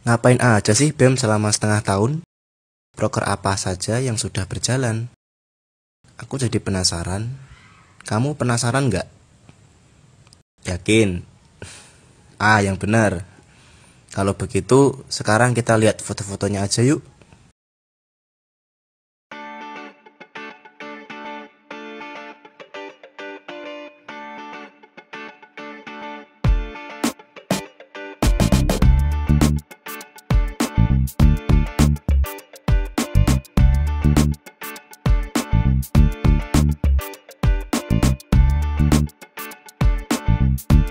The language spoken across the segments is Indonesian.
Ngapain aja sih BEM selama setengah tahun? Broker apa saja yang sudah berjalan? Aku jadi penasaran. Kamu penasaran nggak? Yakin? Ah, yang benar. Kalau begitu, sekarang kita lihat foto-fotonya aja yuk. you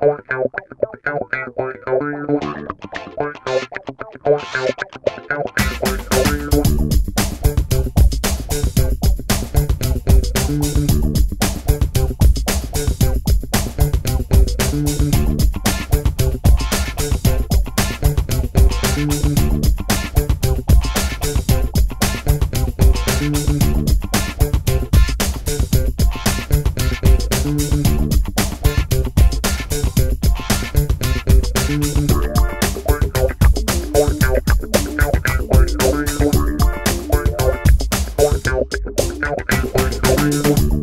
Thank you. Thank you.